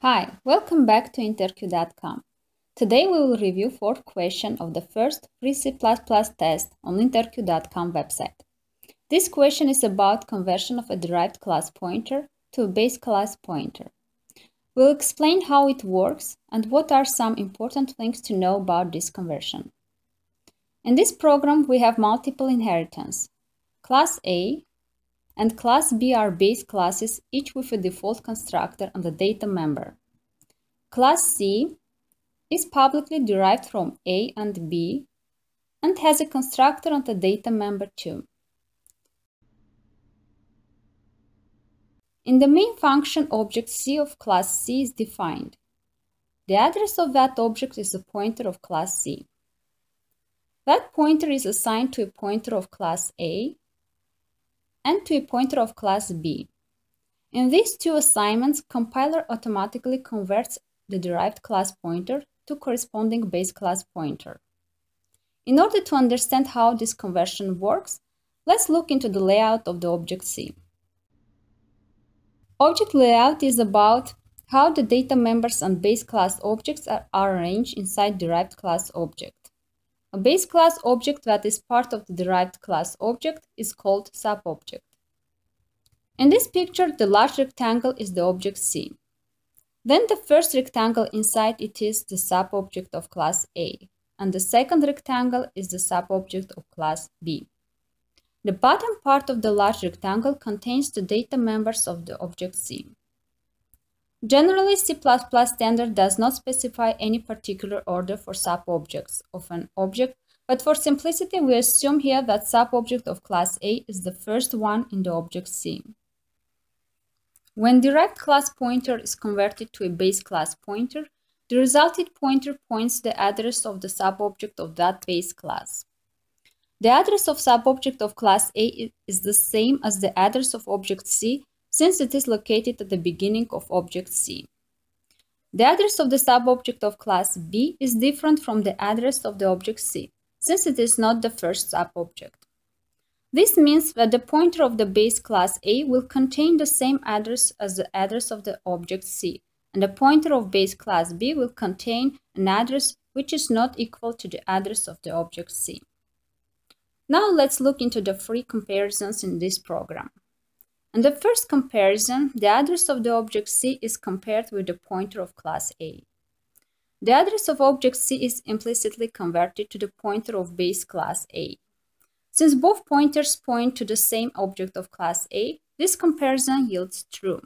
Hi, welcome back to interQiew.com. Today we will review fourth question of the first free C++ test on interQiew.com website. This question is about conversion of a derived class pointer to a base class pointer. We'll explain how it works and what are some important things to know about this conversion. In this program we have multiple inheritance. Class A, and class B are base classes, each with a default constructor and a data member. Class C is publicly derived from A and B and has a constructor and a data member too. In the main function object C of class C is defined. The address of that object is a pointer of class C. That pointer is assigned to a pointer of class A and to a pointer of class B. In these two assignments, compiler automatically converts the derived class pointer to corresponding base class pointer. In order to understand how this conversion works, let's look into the layout of the object C. Object layout is about how the data members and base class objects are, arranged inside derived class object. A base class object that is part of the derived class object is called subobject. In this picture, the large rectangle is the object C. Then the first rectangle inside it is the subobject of class A, and the second rectangle is the subobject of class B. The bottom part of the large rectangle contains the data members of the object C. Generally, C++ standard does not specify any particular order for subobjects of an object, but for simplicity, we assume here that subobject of class A is the first one in the object C. When derived class pointer is converted to a base class pointer, the resulted pointer points the address of the subobject of that base class. The address of subobject of class A is the same as the address of object C since it is located at the beginning of object C. The address of the subobject of class B is different from the address of the object C, since it is not the first subobject. This means that the pointer of the base class A will contain the same address as the address of the object C, and the pointer of base class B will contain an address which is not equal to the address of the object C. Now let's look into the three comparisons in this program. In the first comparison, the address of the object C is compared with the pointer of class A. The address of object C is implicitly converted to the pointer of base class A. Since both pointers point to the same object of class A, this comparison yields true.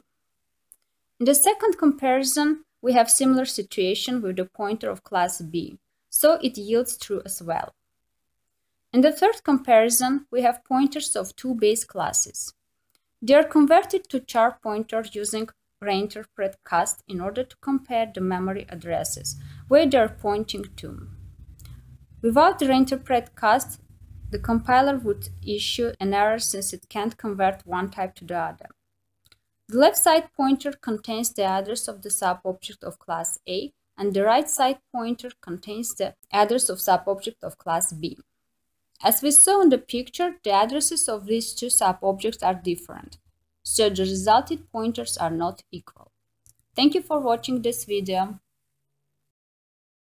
In the second comparison, we have similar situation with the pointer of class B, so it yields true as well. In the third comparison, we have pointers of two base classes. They are converted to char pointers using reinterpret cast in order to compare the memory addresses where they are pointing to. Without the reinterpret cast, the compiler would issue an error since it can't convert one type to the other. The left side pointer contains the address of the subobject of class A, and the right side pointer contains the address of subobject of class B. As we saw in the picture, the addresses of these two subobjects are different, so the resulted pointers are not equal. Thank you for watching this video.